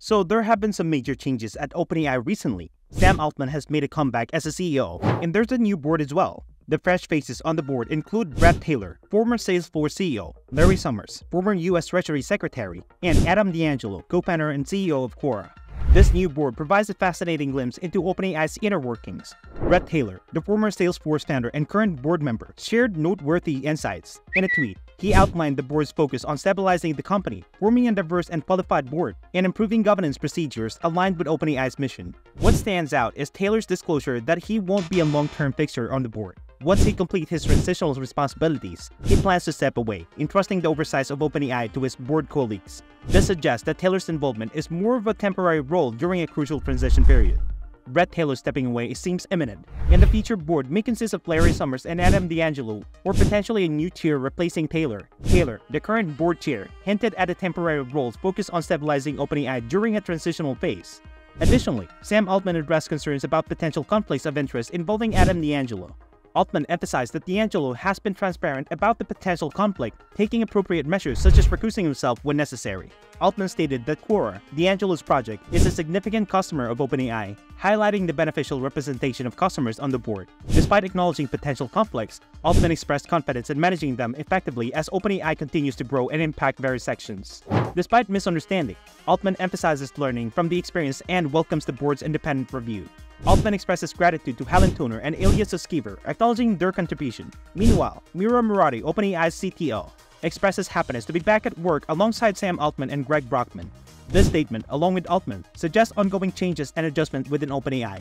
So there have been some major changes at OpenAI recently. Sam Altman has made a comeback as a CEO, and there's a new board as well. The fresh faces on the board include Bret Taylor, former Salesforce CEO, Larry Summers, former US Treasury Secretary, and Adam D'Angelo, co-founder and CEO of Quora. This new board provides a fascinating glimpse into OpenAI's inner workings. Bret Taylor, the former Salesforce founder and current board member, shared noteworthy insights. In a tweet, he outlined the board's focus on stabilizing the company, forming a diverse and qualified board, and improving governance procedures aligned with OpenAI's mission. What stands out is Taylor's disclosure that he won't be a long-term fixture on the board. Once he completes his transitional responsibilities, he plans to step away, entrusting the oversight of OpenAI to his board colleagues. This suggests that Taylor's involvement is more of a temporary role during a crucial transition period. Bret Taylor stepping away seems imminent, and the future board may consist of Larry Summers and Adam D'Angelo, or potentially a new tier replacing Taylor. Taylor, the current board chair, hinted at a temporary role focused on stabilizing OpenAI during a transitional phase. Additionally, Sam Altman addressed concerns about potential conflicts of interest involving Adam D'Angelo. Altman emphasized that D'Angelo has been transparent about the potential conflict, taking appropriate measures such as recusing himself when necessary. Altman stated that Quora, D'Angelo's project, is a significant customer of OpenAI, highlighting the beneficial representation of customers on the board. Despite acknowledging potential conflicts, Altman expressed confidence in managing them effectively as OpenAI continues to grow and impact various sections. Despite misunderstanding, Altman emphasizes learning from the experience and welcomes the board's independent review. Altman expresses gratitude to Helen Toner and Ilya Sutskever, acknowledging their contribution. Meanwhile, Mira Murati, OpenAI's CTO, expresses happiness to be back at work alongside Sam Altman and Greg Brockman. This statement, along with Altman, suggests ongoing changes and adjustments within OpenAI.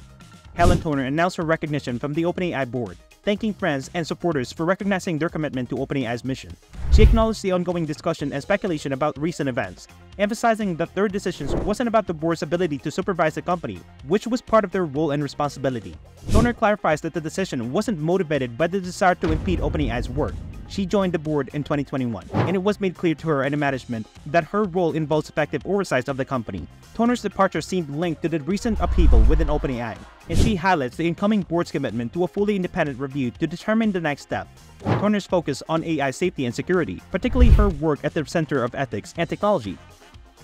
Helen Toner announced her recognition from the OpenAI board, thanking friends and supporters for recognizing their commitment to OpenAI's mission. She acknowledged the ongoing discussion and speculation about recent events, emphasizing that their decisions wasn't about the board's ability to supervise the company, which was part of their role and responsibility. Toner clarifies that the decision wasn't motivated by the desire to impede OpenAI's work. She joined the board in 2021, and it was made clear to her and management that her role involves effective oversight of the company. Toner's departure seemed linked to the recent upheaval within OpenAI, and she highlights the incoming board's commitment to a fully independent review to determine the next step. Toner's focus on AI safety and security, particularly her work at the Center of Ethics and Technology,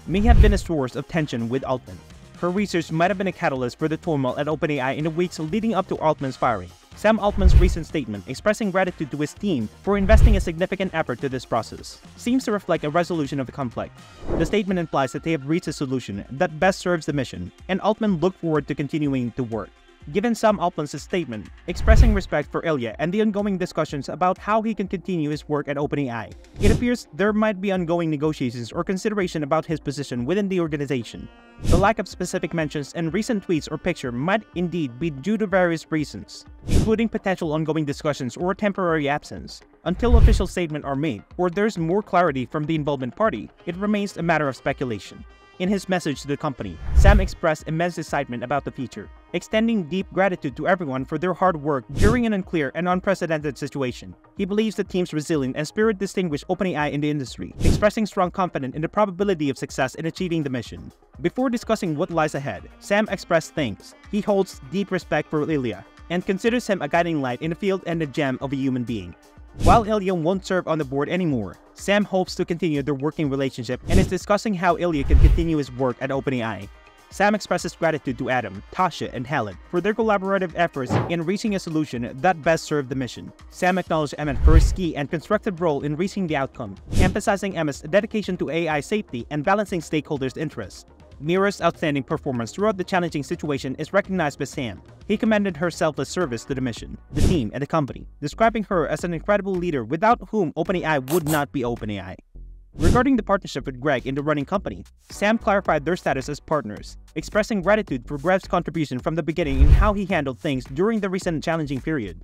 may have been a source of tension with Altman. Her research might have been a catalyst for the turmoil at OpenAI in the weeks leading up to Altman's firing. Sam Altman's recent statement expressing gratitude to his team for investing a significant effort to this process seems to reflect a resolution of the conflict. The statement implies that they have reached a solution that best serves the mission, and Altman looked forward to continuing to work given Sam Altman's statement, expressing respect for Ilya and the ongoing discussions about how he can continue his work at OpenAI. It appears there might be ongoing negotiations or consideration about his position within the organization. The lack of specific mentions in recent tweets or picture might indeed be due to various reasons, including potential ongoing discussions or temporary absence. Until official statements are made or there's more clarity from the involvement party, it remains a matter of speculation. In his message to the company, Sam expressed immense excitement about the future, extending deep gratitude to everyone for their hard work during an unclear and unprecedented situation. He believes the team's resilience and spirit distinguish OpenAI in the industry, expressing strong confidence in the probability of success in achieving the mission. Before discussing what lies ahead, Sam expressed thanks. He holds deep respect for Ilya and considers him a guiding light in the field and a gem of a human being. While Ilya won't serve on the board anymore, Sam hopes to continue their working relationship and is discussing how Ilya can continue his work at OpenAI. Sam expresses gratitude to Adam, Tasha, and Helen for their collaborative efforts in reaching a solution that best served the mission. Sam acknowledged Emmett for his key and constructive role in reaching the outcome, emphasizing Emmett's dedication to AI safety and balancing stakeholders' interests. Mira's outstanding performance throughout the challenging situation is recognized by Sam. He commended her selfless service to the mission, the team, and the company, describing her as an incredible leader without whom OpenAI would not be OpenAI. Regarding the partnership with Greg in the running company, Sam clarified their status as partners, expressing gratitude for Greg's contribution from the beginning in how he handled things during the recent challenging period.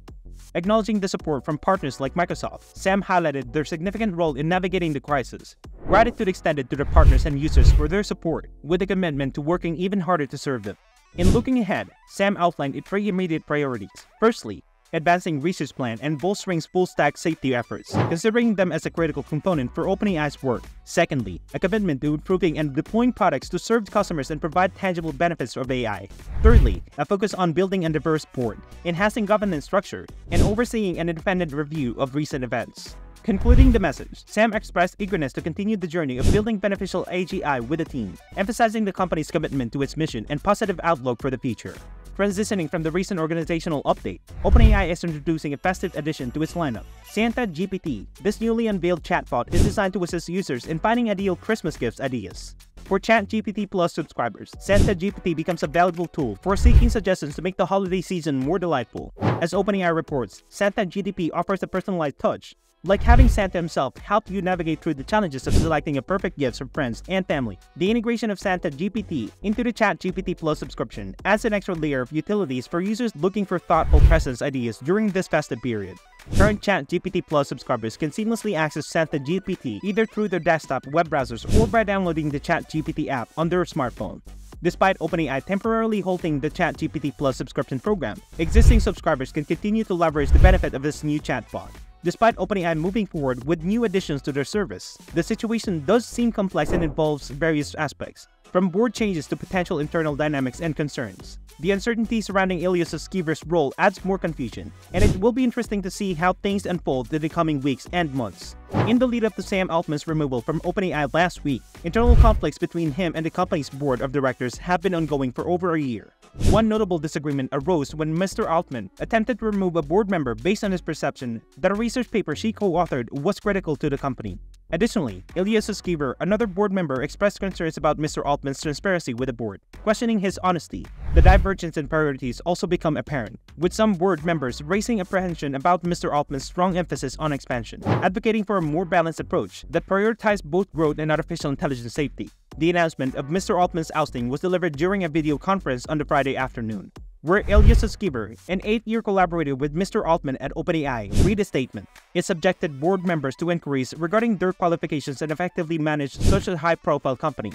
Acknowledging the support from partners like Microsoft, Sam highlighted their significant role in navigating the crisis. Gratitude extended to the partners and users for their support, with a commitment to working even harder to serve them. In looking ahead, Sam outlined three immediate priorities. Firstly, advancing research plan, and bolstering full-stack safety efforts, considering them as a critical component for OpenAI's work. Secondly, a commitment to improving and deploying products to serve customers and provide tangible benefits of AI. Thirdly, a focus on building a diverse board, enhancing governance structure, and overseeing an independent review of recent events. Concluding the message, Sam expressed eagerness to continue the journey of building beneficial AGI with the team, emphasizing the company's commitment to its mission and positive outlook for the future. Transitioning from the recent organizational update, OpenAI is introducing a festive addition to its lineup. Santa GPT, this newly unveiled chatbot is designed to assist users in finding ideal Christmas gifts ideas. For ChatGPT Plus subscribers, Santa GPT becomes a valuable tool for seeking suggestions to make the holiday season more delightful. As OpenAI reports, Santa GPT offers a personalized touch, like having Santa himself help you navigate through the challenges of selecting a perfect gift for friends and family. The integration of Santa GPT into the Chat GPT Plus subscription adds an extra layer of utilities for users looking for thoughtful presence ideas during this festive period. Current Chat GPT Plus subscribers can seamlessly access Santa GPT either through their desktop web browsers or by downloading the Chat GPT app on their smartphone. Despite OpenAI temporarily halting the ChatGPT Plus subscription program, existing subscribers can continue to leverage the benefit of this new chatbot. Despite OpenAI moving forward with new additions to their service, the situation does seem complex and involves various aspects, from board changes to potential internal dynamics and concerns. The uncertainty surrounding Ilya Sutskever's role adds more confusion, and it will be interesting to see how things unfold in the coming weeks and months. In the lead up to Sam Altman's removal from OpenAI last week, internal conflicts between him and the company's board of directors have been ongoing for over a year. One notable disagreement arose when Mr. Altman attempted to remove a board member based on his perception that a research paper she co-authored was critical to the company. Additionally, Ilya Sutskever, another board member, expressed concerns about Mr. Altman's transparency with the board, questioning his honesty. The divergence in priorities also become apparent, with some board members raising apprehension about Mr. Altman's strong emphasis on expansion, advocating for a more balanced approach that prioritized both growth and artificial intelligence safety. The announcement of Mr. Altman's ousting was delivered during a video conference on the Friday afternoon where Ilya Sutskever, an eight-year collaborator with Mr. Altman at OpenAI, read a statement. It subjected board members to inquiries regarding their qualifications and effectively managed such a high-profile company.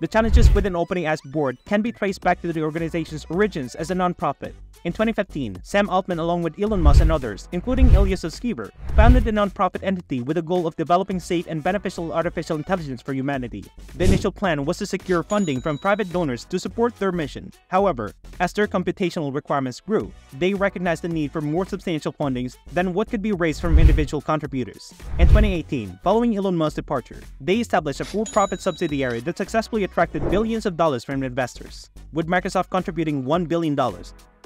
The challenges within OpenAI's board can be traced back to the organization's origins as a nonprofit. In 2015, Sam Altman along with Elon Musk and others, including Ilya Sutskever, founded a nonprofit entity with the goal of developing safe and beneficial artificial intelligence for humanity. The initial plan was to secure funding from private donors to support their mission. However, as their computational requirements grew, they recognized the need for more substantial fundings than what could be raised from individual contributors. In 2018, following Elon Musk's departure, they established a for-profit subsidiary that successfully attracted billions of dollars from investors, with Microsoft contributing $1 billion.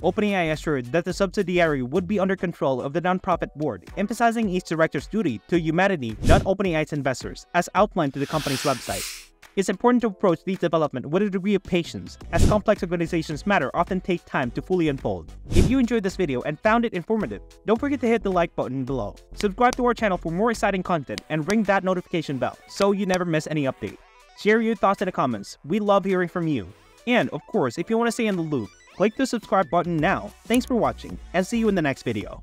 OpenAI assured that the subsidiary would be under control of the nonprofit board, emphasizing each director's duty to humanity, not OpenAI's investors, as outlined to the company's website. It's important to approach these developments with a degree of patience, as complex organizations matter often take time to fully unfold. If you enjoyed this video and found it informative, don't forget to hit the like button below. Subscribe to our channel for more exciting content and ring that notification bell so you never miss any update. Share your thoughts in the comments. We love hearing from you. And of course, if you want to stay in the loop, click the subscribe button now. Thanks for watching, and see you in the next video.